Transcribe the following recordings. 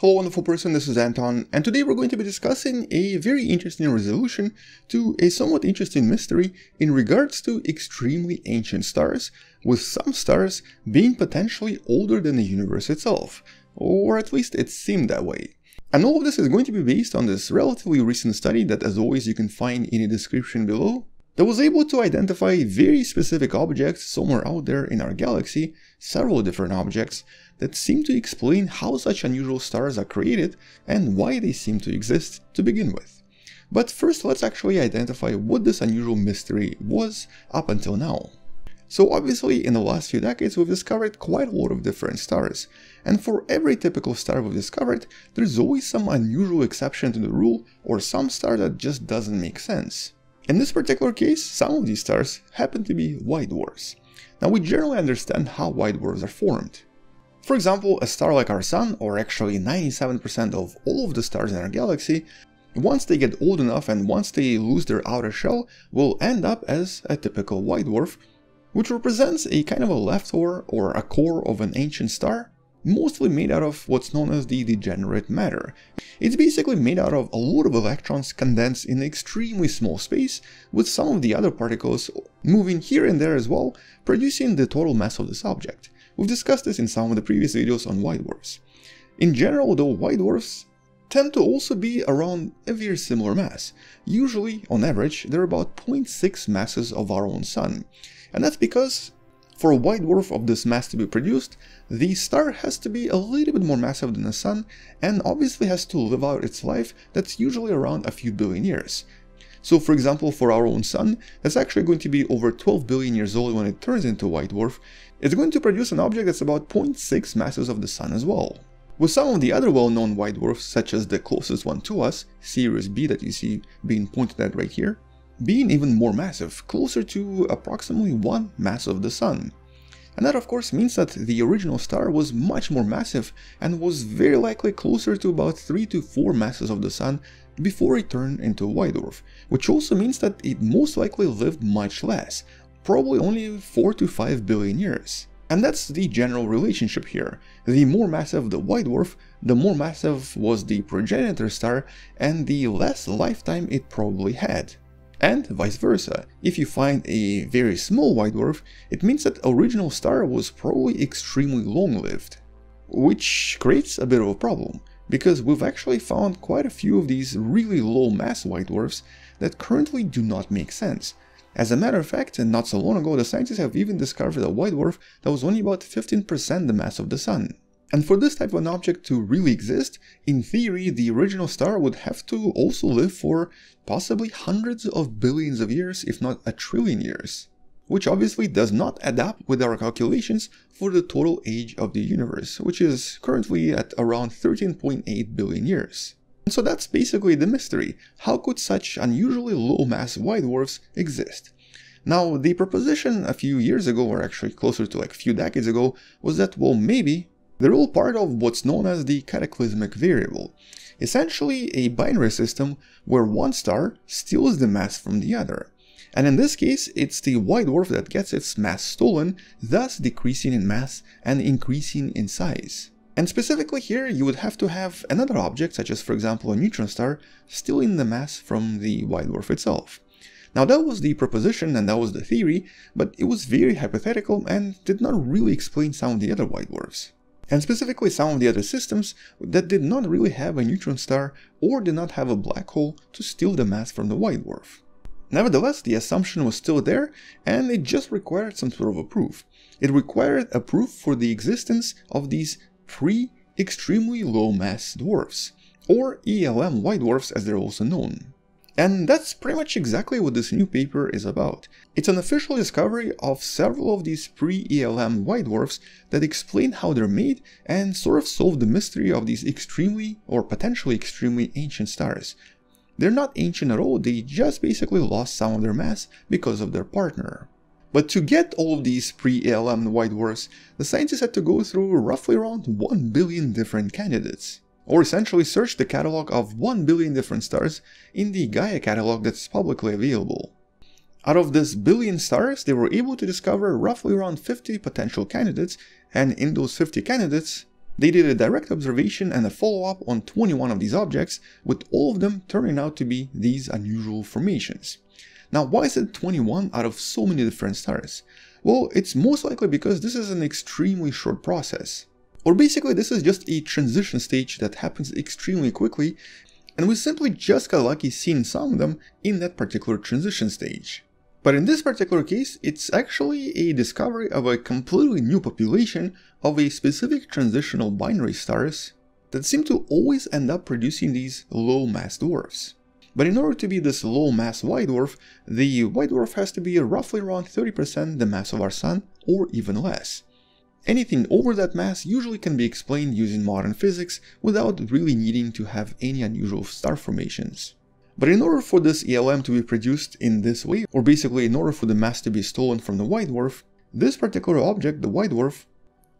Hello wonderful person, this is Anton, and today we're going to be discussing a very interesting resolution to a somewhat interesting mystery in regards to extremely ancient stars, with some stars being potentially older than the universe itself, or at least it seemed that way. And all of this is going to be based on this relatively recent study that as always you can find in the description below, that was able to identify very specific objects somewhere out there in our galaxy, several different objects, that seem to explain how such unusual stars are created and why they seem to exist to begin with. But first let's actually identify what this unusual mystery was up until now. So obviously in the last few decades we've discovered quite a lot of different stars, and for every typical star we've discovered, there's always some unusual exception to the rule or some star that just doesn't make sense. In this particular case, some of these stars happen to be white dwarfs. Now we generally understand how white dwarfs are formed. For example, a star like our Sun, or actually 97% of all of the stars in our galaxy, once they get old enough and once they lose their outer shell, will end up as a typical white dwarf, which represents a kind of a leftover or a core of an ancient star mostly made out of what's known as the degenerate matter. It's basically made out of a lot of electrons condensed in extremely small space, with some of the other particles moving here and there as well, producing the total mass of this object. We've discussed this in some of the previous videos on white dwarfs. In general, though, white dwarfs tend to also be around a very similar mass. Usually, on average, they're about 0.6 masses of our own sun. And that's because for a white dwarf of this mass to be produced, the star has to be a little bit more massive than the Sun and obviously has to live out its life that's usually around a few billion years. So for example, for our own Sun, that's actually going to be over 12 billion years old when it turns into a white dwarf, it's going to produce an object that's about 0.6 masses of the Sun as well. With some of the other well-known white dwarfs, such as the closest one to us, Sirius B that you see being pointed at right here, being even more massive, closer to approximately one mass of the Sun. And that of course means that the original star was much more massive and was very likely closer to about 3 to 4 masses of the Sun before it turned into a white dwarf, which also means that it most likely lived much less, probably only 4 to 5 billion years. And that's the general relationship here. The more massive the white dwarf, the more massive was the progenitor star and the less lifetime it probably had. And vice versa, if you find a very small white dwarf, it means that original star was probably extremely long-lived. Which creates a bit of a problem, because we've actually found quite a few of these really low mass white dwarfs that currently do not make sense. As a matter of fact, not so long ago the scientists have even discovered a white dwarf that was only about 15% the mass of the Sun. And for this type of an object to really exist, in theory, the original star would have to also live for possibly hundreds of billions of years, if not a trillion years. Which obviously does not add up with our calculations for the total age of the universe, which is currently at around 13.8 billion years. And so that's basically the mystery. How could such unusually low mass white dwarfs exist? Now, the proposition a few years ago, or actually closer to like a few decades ago, was that, well, maybe they're all part of what's known as the cataclysmic variable, essentially a binary system where one star steals the mass from the other. And in this case, it's the white dwarf that gets its mass stolen, thus decreasing in mass and increasing in size. And specifically here, you would have to have another object, such as for example a neutron star, stealing the mass from the white dwarf itself. Now that was the proposition and that was the theory, but it was very hypothetical and did not really explain some of the other white dwarfs and specifically some of the other systems that did not really have a neutron star or did not have a black hole to steal the mass from the white dwarf. Nevertheless, the assumption was still there and it just required some sort of a proof. It required a proof for the existence of these pre-extremely low mass dwarfs, or ELM white dwarfs as they're also known. And that's pretty much exactly what this new paper is about. It's an official discovery of several of these pre-ELM white dwarfs that explain how they're made and sort of solve the mystery of these extremely or potentially extremely ancient stars. They're not ancient at all, they just basically lost some of their mass because of their partner. But to get all of these pre-ELM white dwarfs, the scientists had to go through roughly around 1 billion different candidates or essentially search the catalog of 1 billion different stars in the Gaia catalog that's publicly available. Out of this billion stars, they were able to discover roughly around 50 potential candidates, and in those 50 candidates, They did a direct observation and a follow-up on 21 of these objects, with all of them turning out to be these unusual formations. Now, why is it 21 out of so many different stars? Well, it's most likely because this is an extremely short process. Or basically, this is just a transition stage that happens extremely quickly, and we simply just got lucky seeing some of them in that particular transition stage. But in this particular case, it's actually a discovery of a completely new population of a specific transitional binary stars that seem to always end up producing these low mass dwarfs. But in order to be this low mass white dwarf, the white dwarf has to be roughly around 30% the mass of our sun or even less. Anything over that mass usually can be explained using modern physics without really needing to have any unusual star formations. But in order for this ELM to be produced in this way, or basically in order for the mass to be stolen from the white dwarf, this particular object, the white dwarf,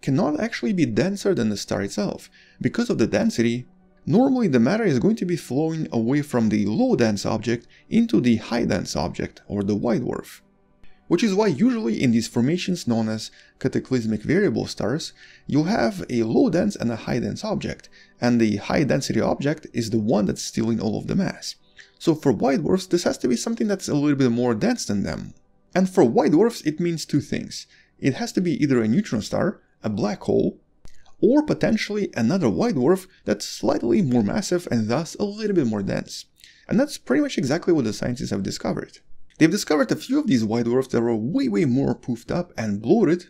cannot actually be denser than the star itself. Because of the density, Normally the matter is going to be flowing away from the low dense object into the high dense object or the white dwarf. Which is why usually in these formations known as cataclysmic variable stars, you'll have a low dense and a high dense object, and the high density object is the one that's stealing all of the mass. So for white dwarfs, this has to be something that's a little bit more dense than them. And for white dwarfs, it means two things. It has to be either a neutron star, a black hole, or potentially another white dwarf that's slightly more massive and thus a little bit more dense. And that's pretty much exactly what the scientists have discovered. They've discovered a few of these white dwarfs that were way way more poofed up and bloated,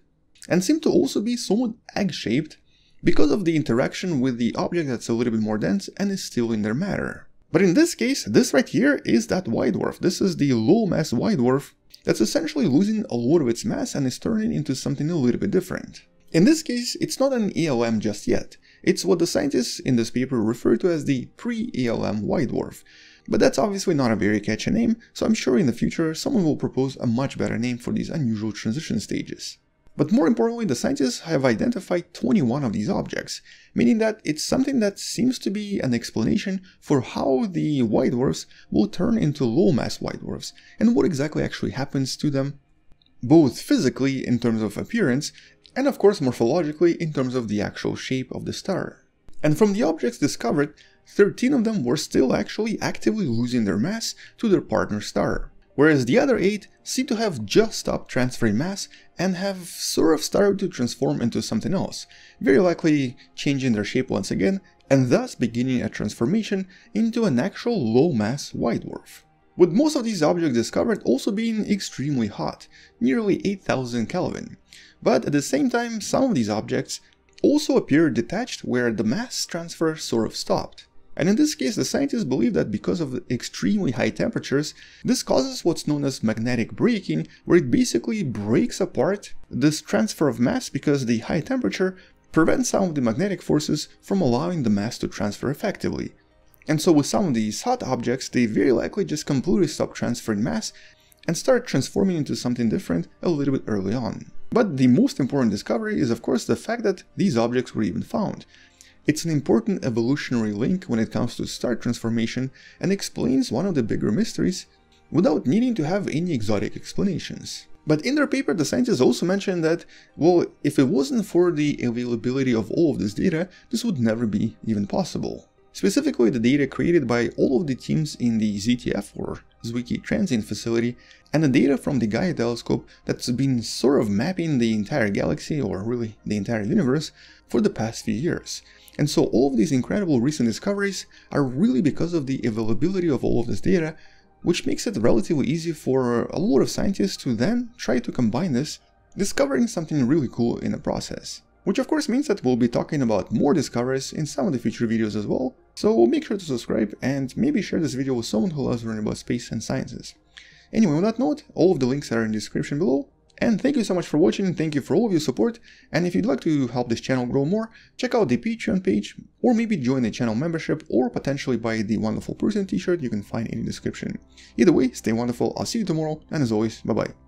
and seem to also be somewhat egg-shaped because of the interaction with the object that's a little bit more dense and is still in their matter. But in this case, this right here is that white dwarf. This is the low mass white dwarf that's essentially losing a lot of its mass and is turning into something a little bit different. In this case, it's not an ELM just yet. It's what the scientists in this paper refer to as the pre-ELM white dwarf. But that's obviously not a very catchy name, so I'm sure in the future someone will propose a much better name for these unusual transition stages. But more importantly, the scientists have identified 21 of these objects, meaning that it's something that seems to be an explanation for how the white dwarfs will turn into low mass white dwarfs, and what exactly actually happens to them, both physically in terms of appearance and of course morphologically in terms of the actual shape of the star. And from the objects discovered, 13 of them were still actually actively losing their mass to their partner star, whereas the other 8 seem to have just stopped transferring mass and have sort of started to transform into something else, very likely changing their shape once again and thus beginning a transformation into an actual low mass white dwarf. With most of these objects discovered also being extremely hot, nearly 8000 Kelvin, but at the same time some of these objects also appear detached where the mass transfer sort of stopped. And in this case, the scientists believe that because of the extremely high temperatures, this causes what's known as magnetic braking, where it basically breaks apart this transfer of mass because the high temperature prevents some of the magnetic forces from allowing the mass to transfer effectively. And so with some of these hot objects, they very likely just completely stop transferring mass and start transforming into something different a little bit early on. But the most important discovery is of course the fact that these objects were even found. It's an important evolutionary link when it comes to star transformation and explains one of the bigger mysteries without needing to have any exotic explanations. But in their paper, the scientists also mentioned that, well, if it wasn't for the availability of all of this data, this would never be even possible. Specifically, the data created by all of the teams in the ZTF or Zwicky Transient facility and the data from the Gaia telescope that's been sort of mapping the entire galaxy or really the entire universe for the past few years. And so all of these incredible recent discoveries are really because of the availability of all of this data, which makes it relatively easy for a lot of scientists to then try to combine this, discovering something really cool in the process. Which of course means that we'll be talking about more discoveries in some of the future videos as well, so make sure to subscribe and maybe share this video with someone who loves learning about space and sciences. Anyway, on that note, all of the links are in the description below, and thank you so much for watching, thank you for all of your support, and if you'd like to help this channel grow more, check out the Patreon page, or maybe join the channel membership, or potentially buy the Wonderful Person t-shirt you can find in the description. Either way, stay wonderful, I'll see you tomorrow, and as always, bye bye.